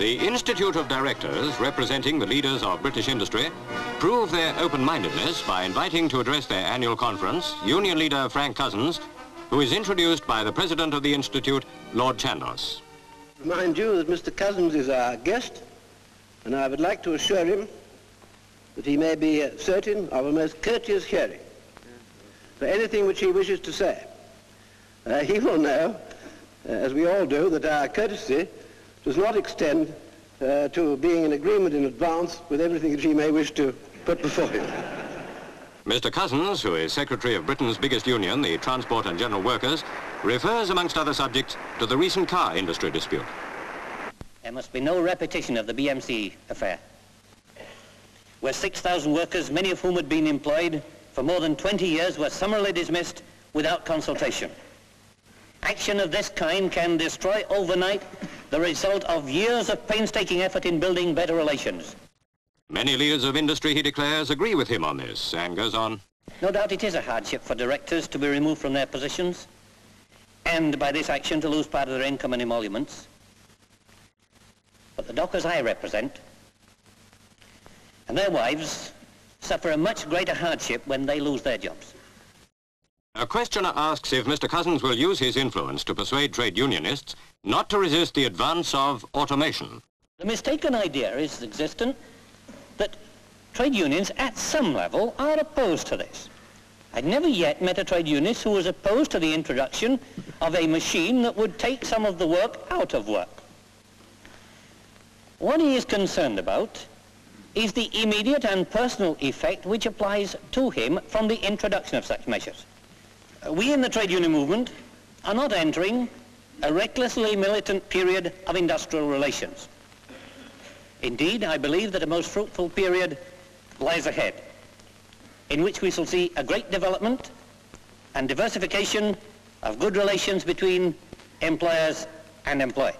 The Institute of Directors, representing the leaders of British industry, prove their open-mindedness by inviting to address their annual conference union leader Frank Cousins, who is introduced by the president of the Institute, Lord Chandos. Remind you that Mr. Cousins is our guest, and I would like to assure him that he may be certain of a most courteous hearing for anything which he wishes to say. Uh, he will know, uh, as we all do, that our courtesy does not extend uh, to being in agreement in advance with everything that he may wish to put before him. Mr. Cousins, who is Secretary of Britain's biggest union, the Transport and General Workers, refers, amongst other subjects, to the recent car industry dispute. There must be no repetition of the BMC affair, where 6,000 workers, many of whom had been employed for more than 20 years, were summarily dismissed without consultation. Action of this kind can destroy overnight the result of years of painstaking effort in building better relations. Many leaders of industry, he declares, agree with him on this, and goes on. No doubt it is a hardship for directors to be removed from their positions, and by this action to lose part of their income and emoluments. But the dockers I represent, and their wives, suffer a much greater hardship when they lose their jobs. A questioner asks if Mr. Cousins will use his influence to persuade trade unionists not to resist the advance of automation. The mistaken idea is existent that trade unions at some level are opposed to this. I'd never yet met a trade unionist who was opposed to the introduction of a machine that would take some of the work out of work. What he is concerned about is the immediate and personal effect which applies to him from the introduction of such measures. We in the trade union movement are not entering a recklessly militant period of industrial relations. Indeed, I believe that a most fruitful period lies ahead, in which we shall see a great development and diversification of good relations between employers and employed.